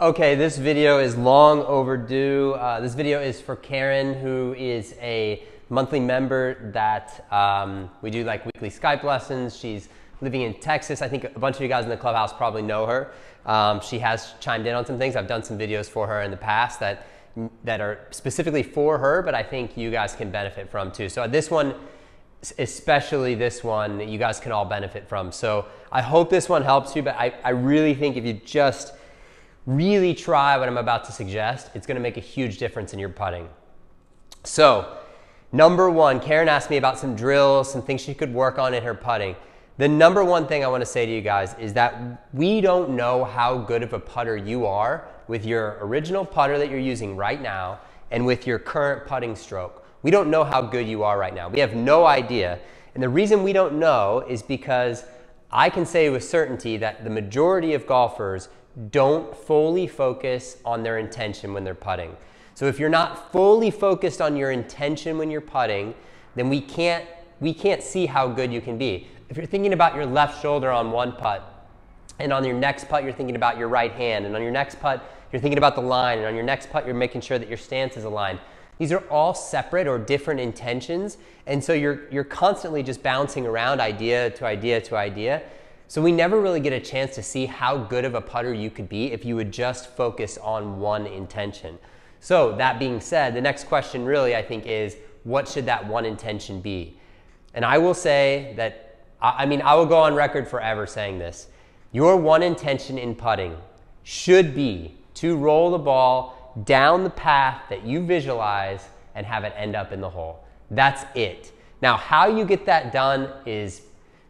Okay, this video is long overdue. Uh, this video is for Karen, who is a monthly member that um, we do like weekly Skype lessons. She's living in Texas. I think a bunch of you guys in the clubhouse probably know her. Um, she has chimed in on some things. I've done some videos for her in the past that that are specifically for her, but I think you guys can benefit from too. So this one, especially this one, you guys can all benefit from. So I hope this one helps you, but I, I really think if you just really try what I'm about to suggest, it's gonna make a huge difference in your putting. So, number one, Karen asked me about some drills, some things she could work on in her putting. The number one thing I wanna say to you guys is that we don't know how good of a putter you are with your original putter that you're using right now and with your current putting stroke. We don't know how good you are right now. We have no idea. And the reason we don't know is because I can say with certainty that the majority of golfers don't fully focus on their intention when they're putting. So if you're not fully focused on your intention when you're putting, then we can't we can't see how good you can be. If you're thinking about your left shoulder on one putt, and on your next putt you're thinking about your right hand, and on your next putt you're thinking about the line, and on your next putt you're making sure that your stance is aligned. These are all separate or different intentions, and so you're you're constantly just bouncing around idea to idea to idea. So we never really get a chance to see how good of a putter you could be if you would just focus on one intention. So that being said, the next question really I think is what should that one intention be? And I will say that, I mean, I will go on record forever saying this. Your one intention in putting should be to roll the ball down the path that you visualize and have it end up in the hole. That's it. Now, how you get that done is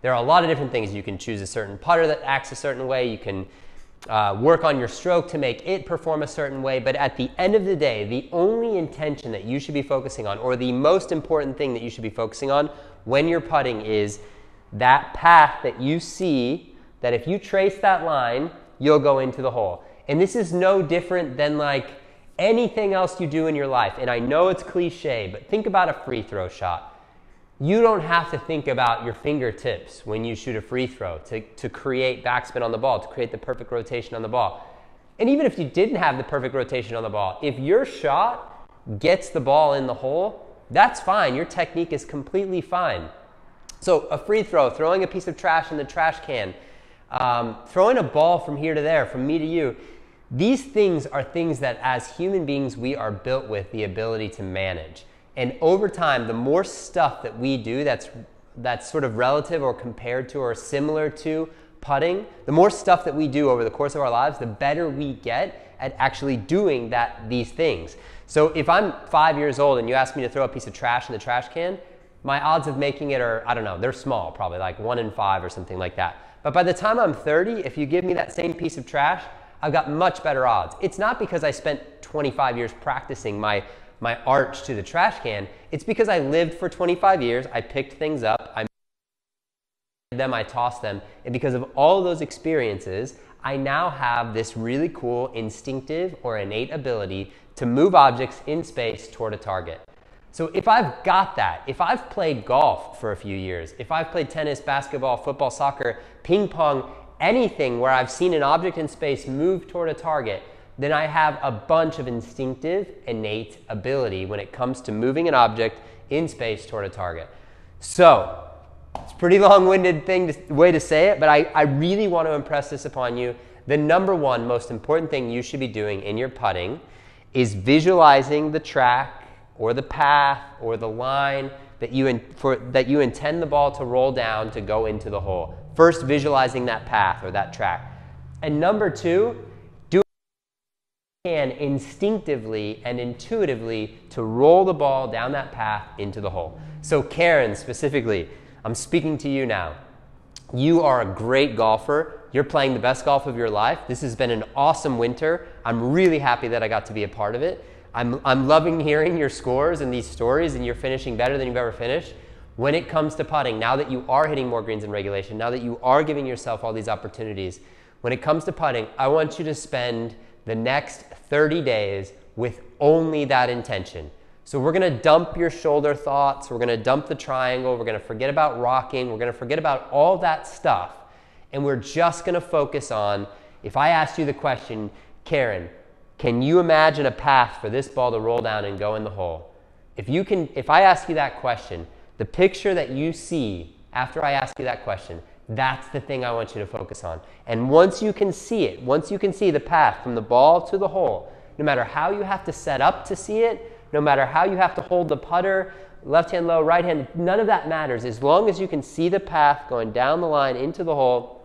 there are a lot of different things. You can choose a certain putter that acts a certain way. You can uh, work on your stroke to make it perform a certain way. But at the end of the day, the only intention that you should be focusing on, or the most important thing that you should be focusing on when you're putting, is that path that you see that if you trace that line, you'll go into the hole. And this is no different than like anything else you do in your life. And I know it's cliche, but think about a free throw shot you don't have to think about your fingertips when you shoot a free throw to, to create backspin on the ball, to create the perfect rotation on the ball. And even if you didn't have the perfect rotation on the ball, if your shot gets the ball in the hole, that's fine. Your technique is completely fine. So, a free throw, throwing a piece of trash in the trash can, um, throwing a ball from here to there, from me to you, these things are things that as human beings we are built with the ability to manage. And over time, the more stuff that we do that's, that's sort of relative or compared to or similar to putting, the more stuff that we do over the course of our lives, the better we get at actually doing that, these things. So if I'm five years old and you ask me to throw a piece of trash in the trash can, my odds of making it are, I don't know, they're small, probably like one in five or something like that. But by the time I'm 30, if you give me that same piece of trash, I've got much better odds. It's not because I spent 25 years practicing my my arch to the trash can, it's because I lived for 25 years, I picked things up, I them, I tossed them, and because of all those experiences, I now have this really cool instinctive or innate ability to move objects in space toward a target. So if I've got that, if I've played golf for a few years, if I've played tennis, basketball, football, soccer, ping pong, anything where I've seen an object in space move toward a target, then I have a bunch of instinctive, innate ability when it comes to moving an object in space toward a target. So, it's a pretty long-winded thing to, way to say it, but I, I really want to impress this upon you. The number one most important thing you should be doing in your putting is visualizing the track or the path or the line that you, in, for, that you intend the ball to roll down to go into the hole. First, visualizing that path or that track. And number two, can instinctively and intuitively to roll the ball down that path into the hole. So, Karen specifically, I'm speaking to you now. You are a great golfer. You're playing the best golf of your life. This has been an awesome winter. I'm really happy that I got to be a part of it. I'm, I'm loving hearing your scores and these stories, and you're finishing better than you've ever finished. When it comes to putting, now that you are hitting more greens in regulation, now that you are giving yourself all these opportunities, when it comes to putting, I want you to spend the next 30 days with only that intention. So we're going to dump your shoulder thoughts, we're going to dump the triangle, we're going to forget about rocking, we're going to forget about all that stuff, and we're just going to focus on if I asked you the question, Karen, can you imagine a path for this ball to roll down and go in the hole? If you can, if I ask you that question, the picture that you see after I ask you that question, that's the thing I want you to focus on. And once you can see it, once you can see the path from the ball to the hole, no matter how you have to set up to see it, no matter how you have to hold the putter, left hand low, right hand, none of that matters. As long as you can see the path going down the line into the hole,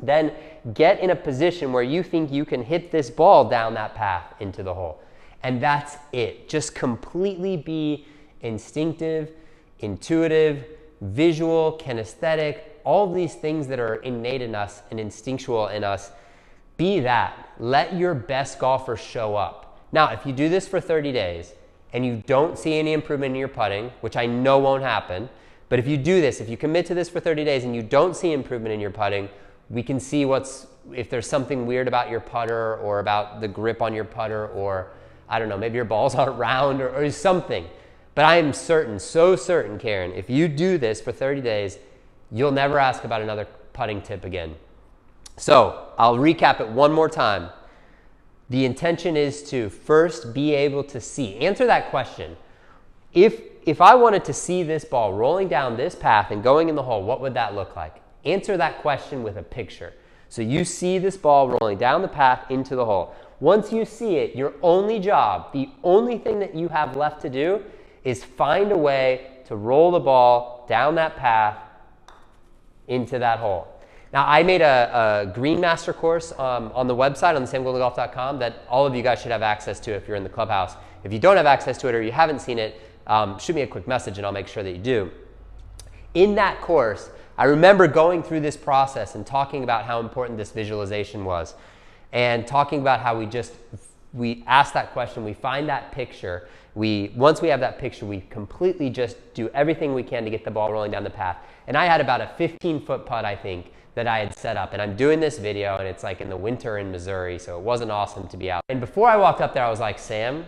then get in a position where you think you can hit this ball down that path into the hole. And that's it. Just completely be instinctive, intuitive, visual, kinesthetic, all these things that are innate in us and instinctual in us. Be that. Let your best golfer show up. Now, if you do this for 30 days and you don't see any improvement in your putting, which I know won't happen, but if you do this, if you commit to this for 30 days and you don't see improvement in your putting, we can see what's if there's something weird about your putter or about the grip on your putter or I don't know, maybe your balls aren't round or, or something. But I am certain, so certain, Karen, if you do this for 30 days, you'll never ask about another putting tip again. So I'll recap it one more time. The intention is to first be able to see. Answer that question. If, if I wanted to see this ball rolling down this path and going in the hole, what would that look like? Answer that question with a picture. So you see this ball rolling down the path into the hole. Once you see it, your only job, the only thing that you have left to do is find a way to roll the ball down that path into that hole. Now, I made a, a Green Master course um, on the website on the samgouldenGolf.com that all of you guys should have access to if you're in the clubhouse. If you don't have access to it or you haven't seen it, um, shoot me a quick message and I'll make sure that you do. In that course, I remember going through this process and talking about how important this visualization was and talking about how we just we ask that question, we find that picture, we once we have that picture, we completely just do everything we can to get the ball rolling down the path. And I had about a 15 foot putt, I think, that I had set up. And I'm doing this video and it's like in the winter in Missouri, so it wasn't awesome to be out. And before I walked up there, I was like, Sam,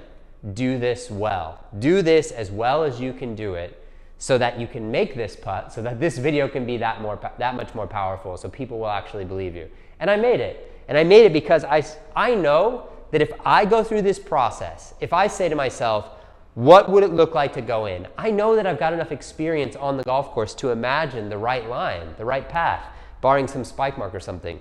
do this well. Do this as well as you can do it so that you can make this putt so that this video can be that more that much more powerful so people will actually believe you and i made it and i made it because i i know that if i go through this process if i say to myself what would it look like to go in i know that i've got enough experience on the golf course to imagine the right line the right path barring some spike mark or something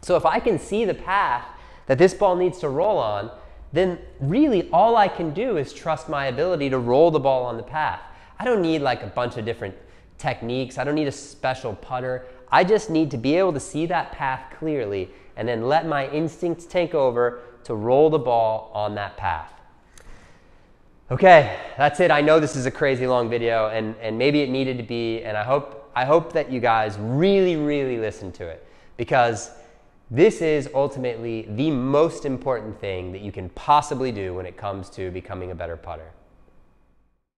so if i can see the path that this ball needs to roll on then really all i can do is trust my ability to roll the ball on the path I don't need like a bunch of different techniques. I don't need a special putter. I just need to be able to see that path clearly and then let my instincts take over to roll the ball on that path. Okay, that's it. I know this is a crazy long video and, and maybe it needed to be, and I hope, I hope that you guys really, really listen to it because this is ultimately the most important thing that you can possibly do when it comes to becoming a better putter.